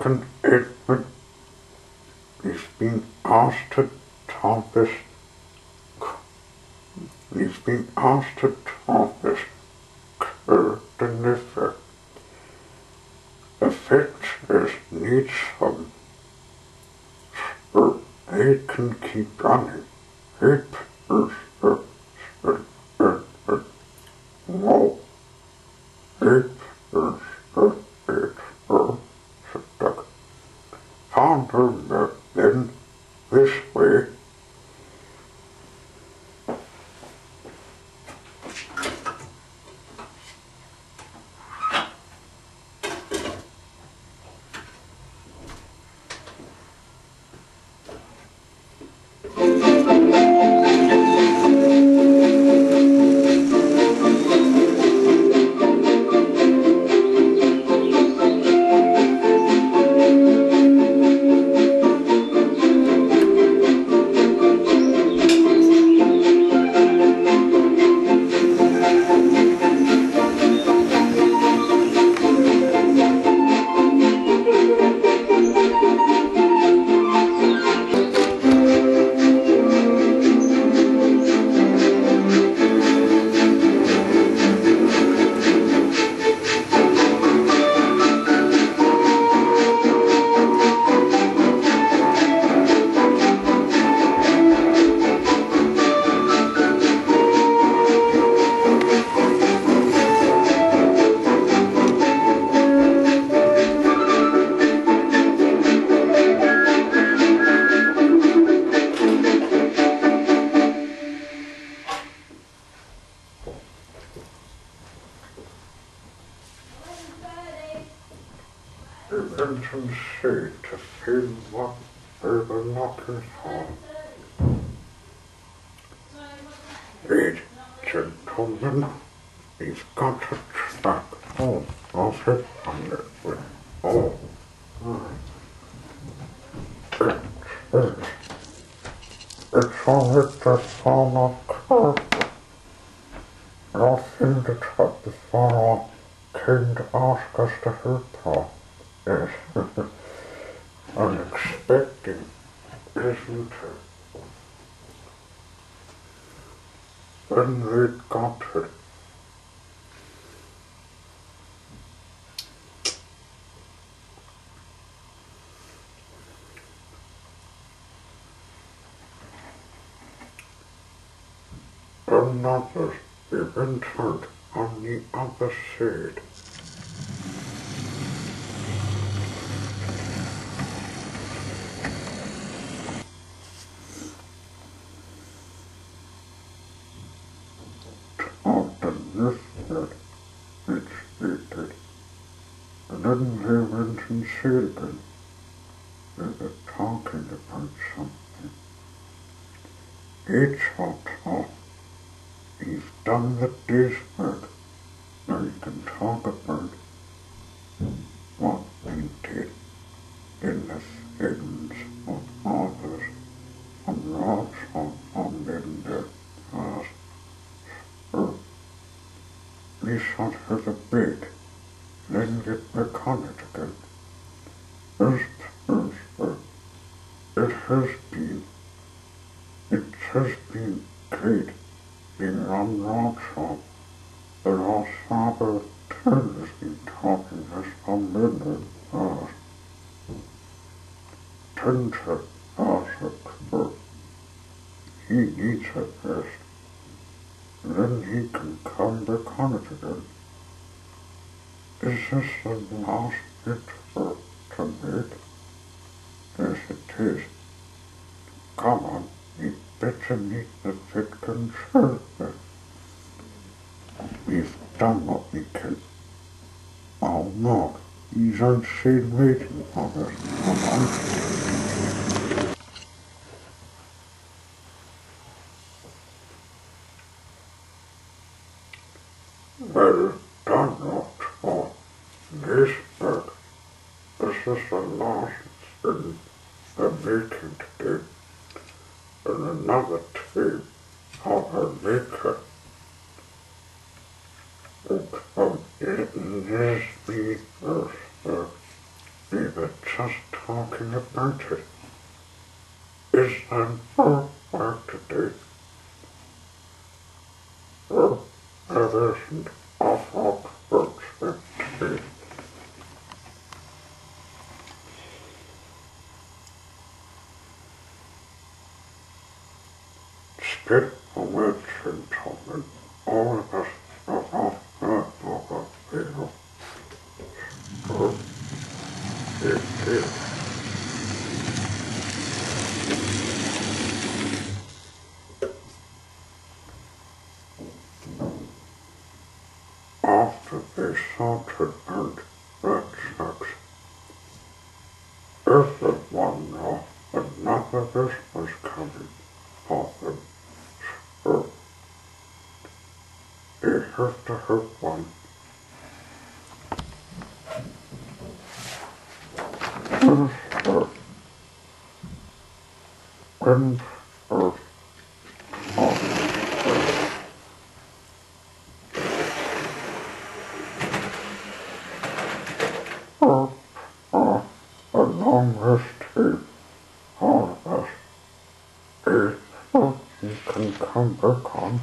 gotten it but is being asked to talk this It has been asked to talk this curtain effect. Effect is needs some so it can keep running. It is uh, another is entered on the other side. then they went and said again. They were talking about something. It's hot. This the last bit for tonight? Yes, it is. Come on, you better meet the fit conservative. We've done what we can. Oh no, he's unseen waiting on us. Come on. Well done, Oxford. This book, is the last in the making today. And another team of a maker. From in this uh, we were just talking about it. Is that for work today? Well, there isn't awful books today. Spit on which and Tolman, all of us are off that book of people. So, it is. After they sorted and red socks, everyone knew another business was coming for them. So, to have one. Oh, oh, along this us, is come back on.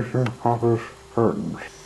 Jason Office Curtains.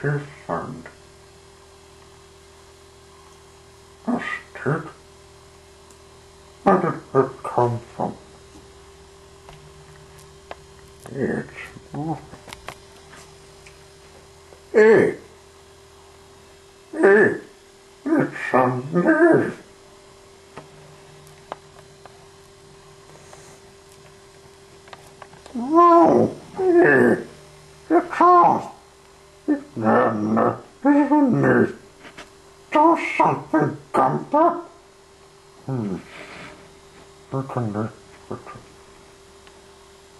Schäfernd. That's it. Where did that come from? It's not. Hey! Hey! It's a nerve! Whoa! Hey! It's off! Mama, you need do something, Gunther. Hmm. What can I do?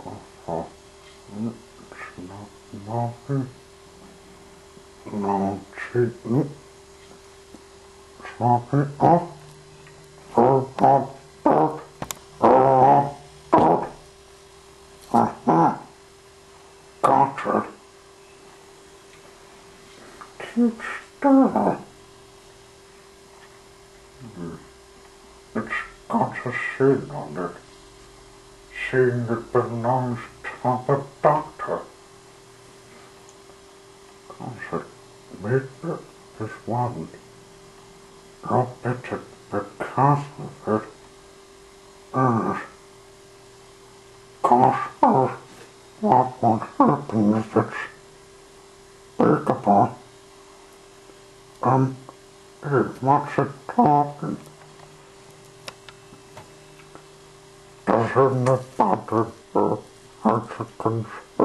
Oh, oh. It's not nothing. No cheating. Swap it up. Forgot Hmm. It's got a sin on it. Sin that belongs to the dark.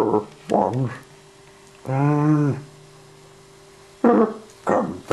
little ones. And here mm, comes.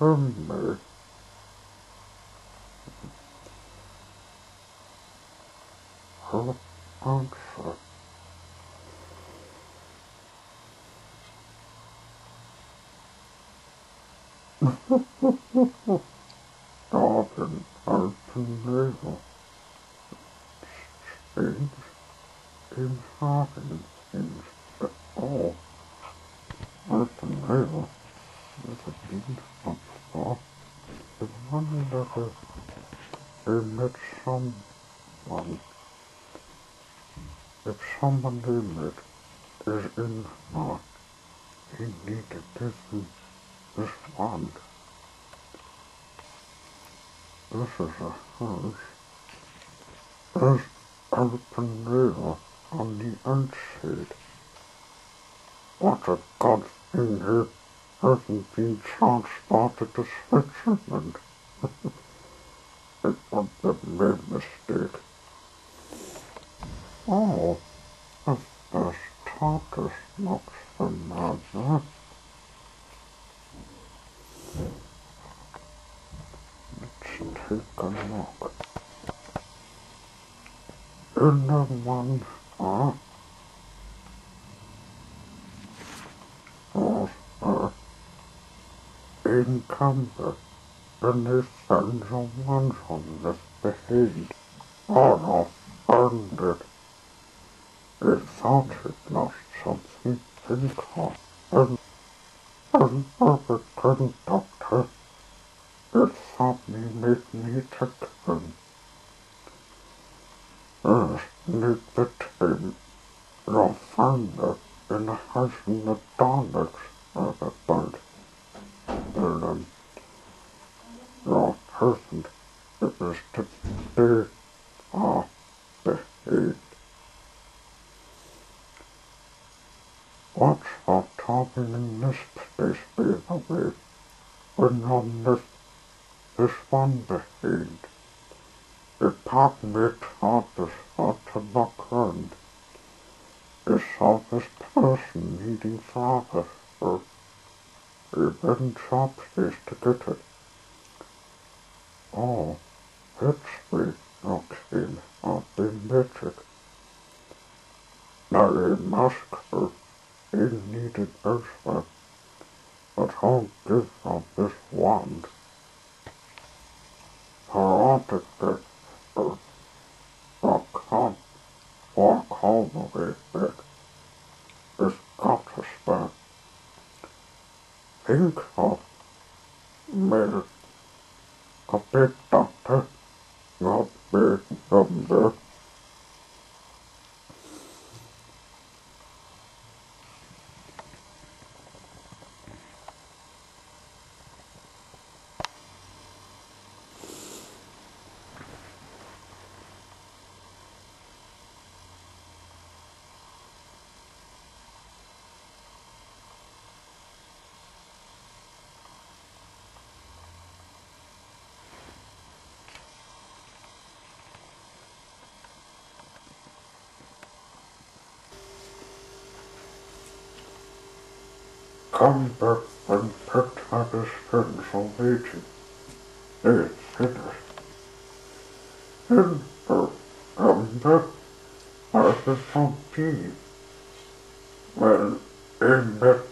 November. Her answer. Dagen are together. Strange in Hagen instead. Oh, are with a beam of thought is one that is emits someone. If someone emit is in thought, he need to respond. This is a house. There's open rail on the outside. What a god in here hasn't been transported to Switzerland. it was a big mistake. Oh, if there's tortoise looks familiar. Let's take a look. In the one, huh? Oh, uh, encumbered and his sons on one on this behaved. Oh no, burned it. It lost something in cost. And, and Robert couldn't doctor. It me made me take him. Yes, need the time. You'll find it in the house in the Daleks bird. And um, your it is to be or behaved. What's for talking in this place way, when on this, this one behaved? It taught me taught us how to look around. It saw this person needing father, or even chopsticks to get it. Oh, it's me, okay, I'll be magic. Now he must her, he needed elsewhere, but I'll give up this wand. Get I can't walk all the way back. It's got to spare. Think of me, a big doctor, not big number. Come back when pet hatters spends on waiting. Yes, finished. Then come back as a some tea. Well, in that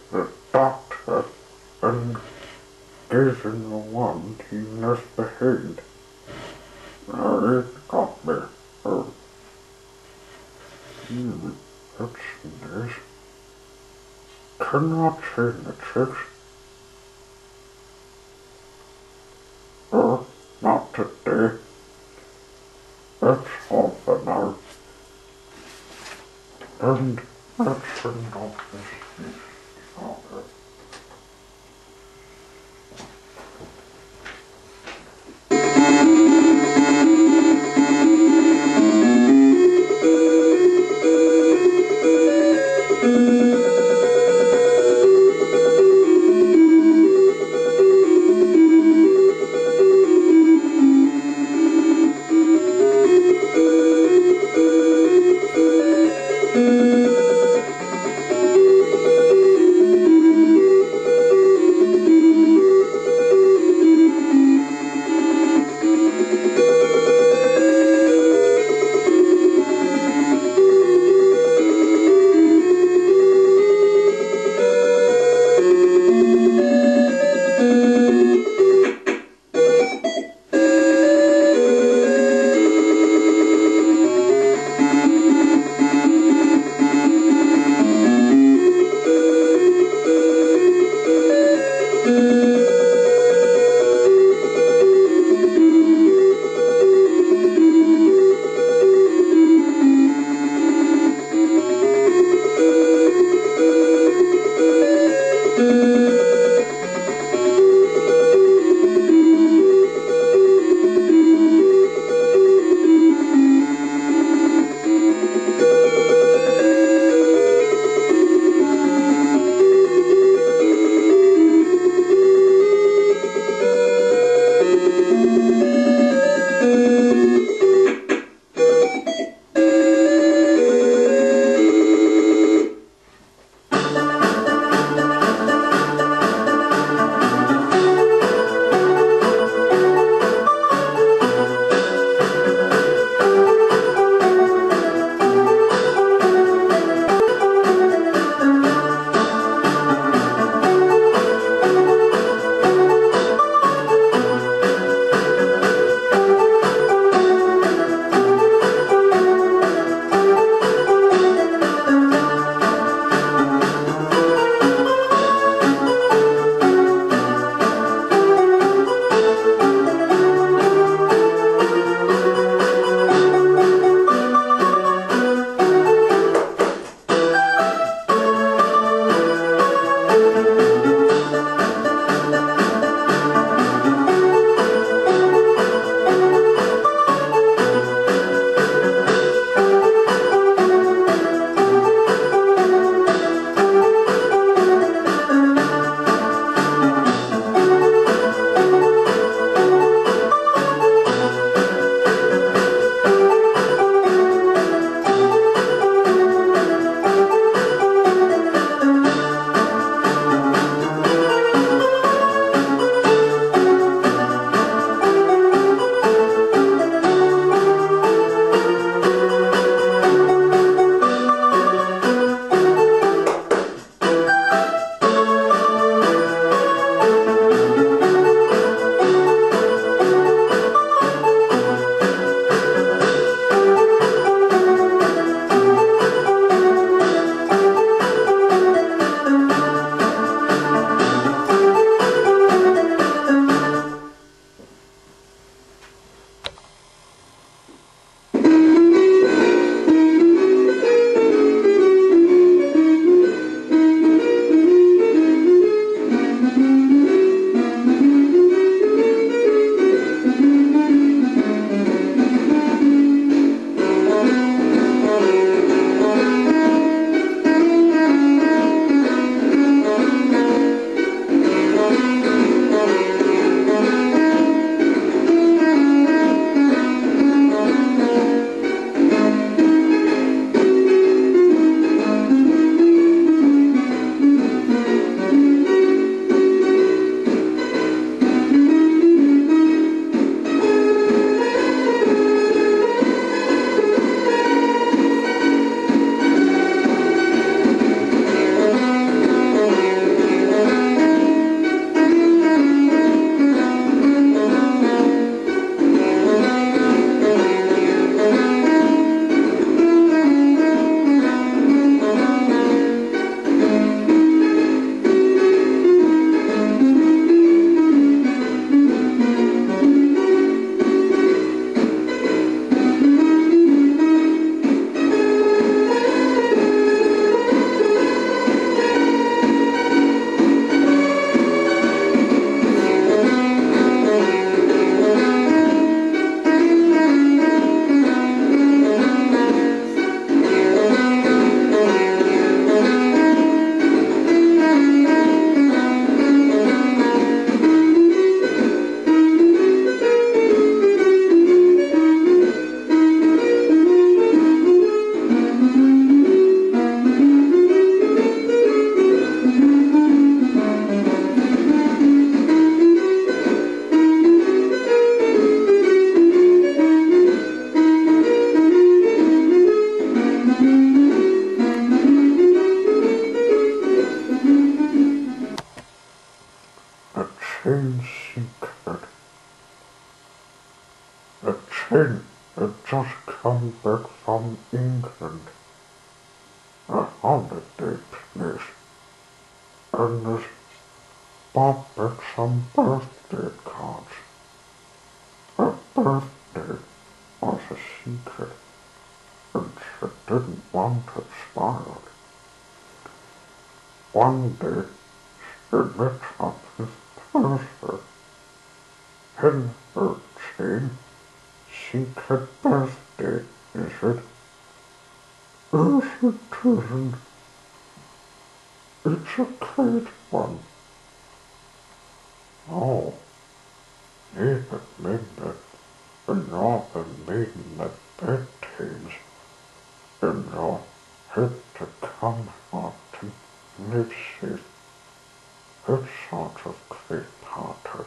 sort of great party.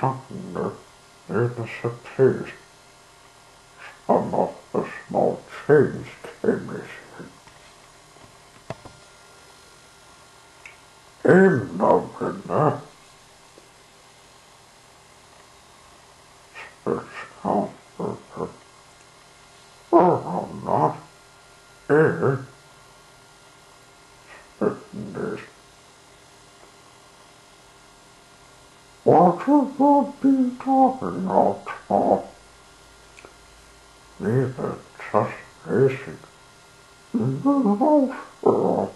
Suddenly, in a surprise, some of the small change came missing. In the winner, it's comfortable. Oh, not in sickness. What have I been talking about? Neither just basic. The hospital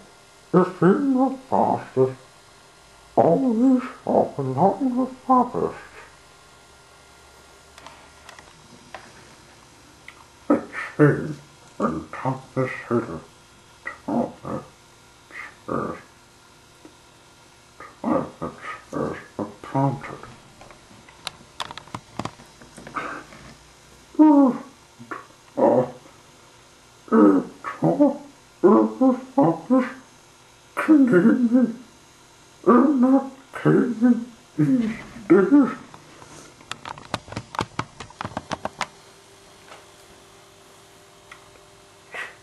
is in the fastest, always up along the farthest. It's here and top the city, top the stairs, top the stairs are planted. Oh, oh, it's all the farthest Canadian, and not Canadian these days.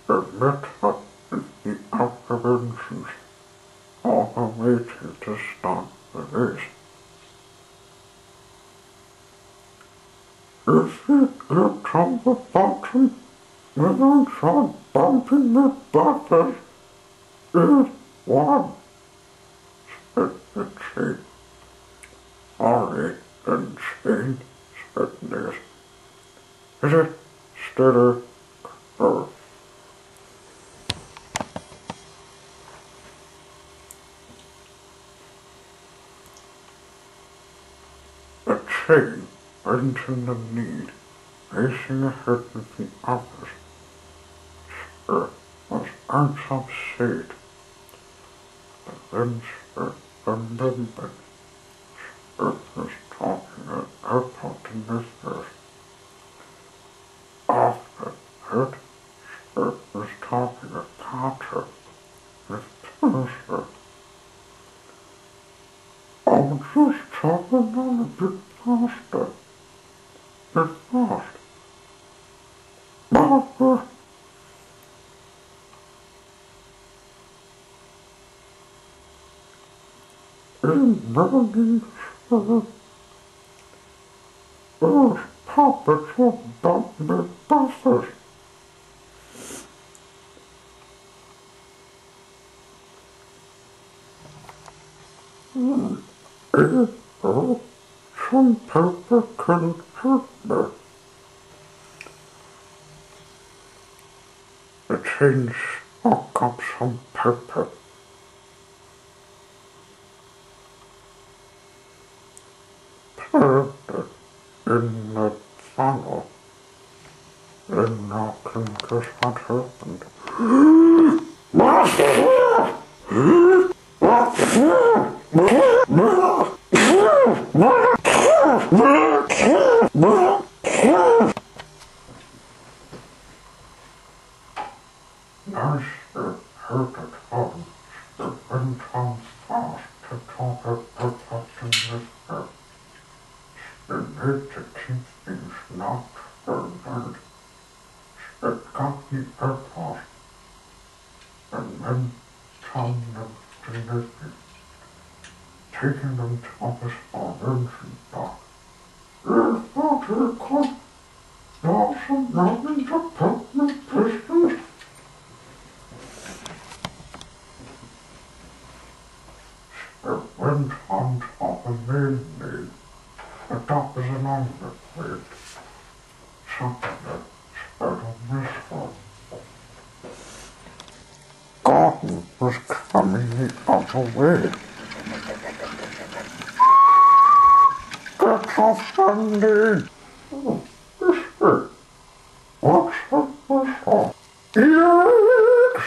The method and the observations all the way to the start the race. You get from the bottom, try bumping the buses, is one. Said the chief. And Spain, said. Is it still a A chain in the need, racing ahead with the others. Sir was said, but then Sir remembered Sir was talking at airport in this. After heard Sir was talking at Carter with Percy. I'm just talking on a bit faster. Faster. In morning, sir. Those will bump me buses. Hmm. The chains stuck up some pepper. Pepper in the funnel. And now can guess happened. Nurse heard it home. The wind comes fast to talk of perfection with her. She made to keep things not urgent. It got the airport. And then found them delivered. Taking them to office for emergency doc. Is that it, Clint? Lots of millions of pregnant pistols. It went on top of me, me. The top is an underweed. Something that spread on this one. Gordon was coming the other way. Get off Bundy! Oh, whisper. What's that whistle? Yes!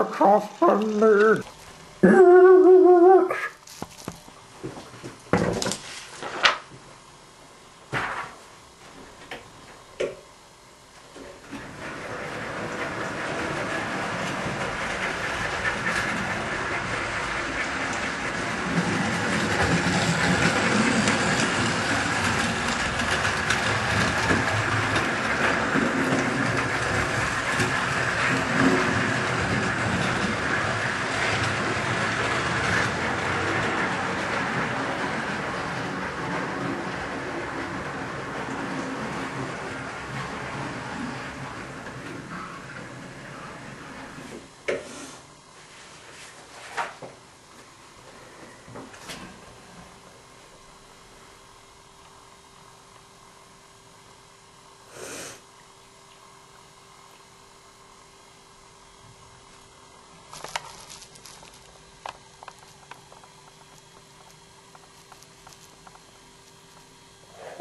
Get off Bundy! Yes!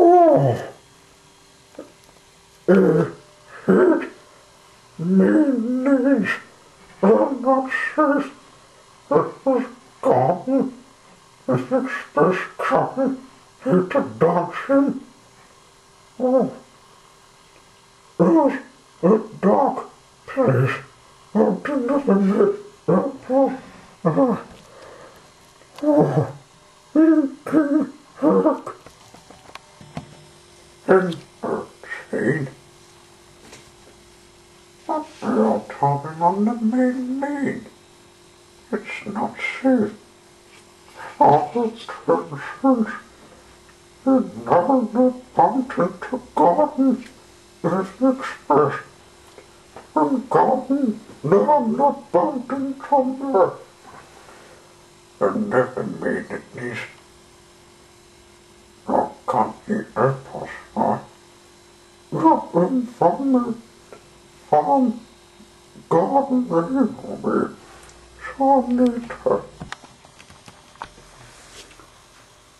Oh, it hit me knees. I'm not safe. It was gone. If it's this coming, hit the dodge him. Oh, there's a dog place. Oh, deliver me. Oh, oh, oh, you can hurt. And Bertine. What are you talking on the main main? It's not safe. All the tensions and now the bumped into garden is expressed. And garden now not bumped into there. And never made it least. Jag kan inte påstå. Robben från mig. Han gav mig mig så lite.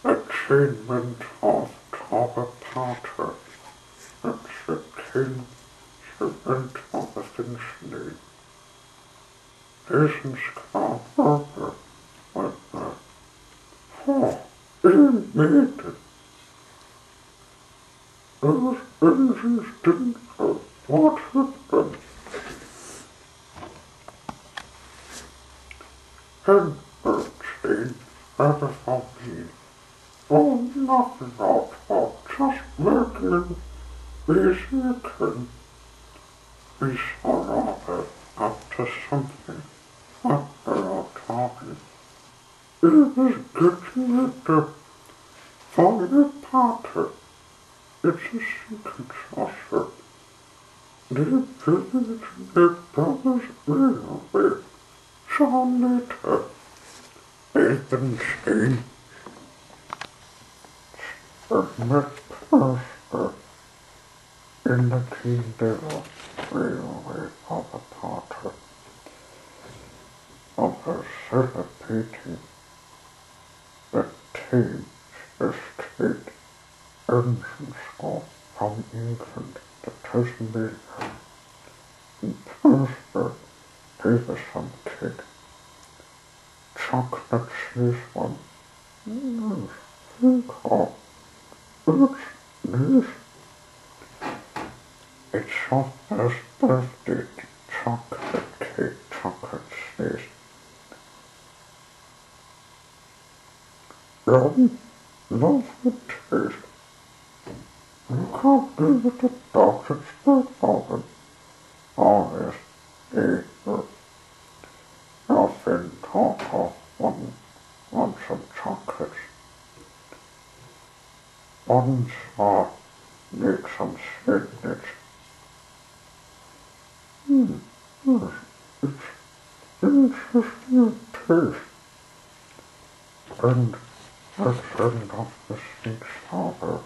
Achievement of top apart. Accepting servant of a finished Essence come over with the four immediate those engines didn't have what happened. And Bertine never for me. Oh, nothing at all, just making these can be surrounded up to something what they're all talking. It is getting at the Father Potter. It's a secret saucer. Their village, their brothers railway, saw later. Ethanstein. Met Pastor in the Kildare railway of a Potter. Of her celebrating the team's estate engines off from England to Tasmania. In Perthburg, gave some kid. Chocolate cheese one. Think of. It's this. It's Sopna's birthday chocolate cake, chocolate cheese. Robin, love the taste. You can't give it to doctors for father. All this either. Nothing talk of one, want some chocolates. One need some signage. Hmm, yes, it's interesting taste. And let's end off week's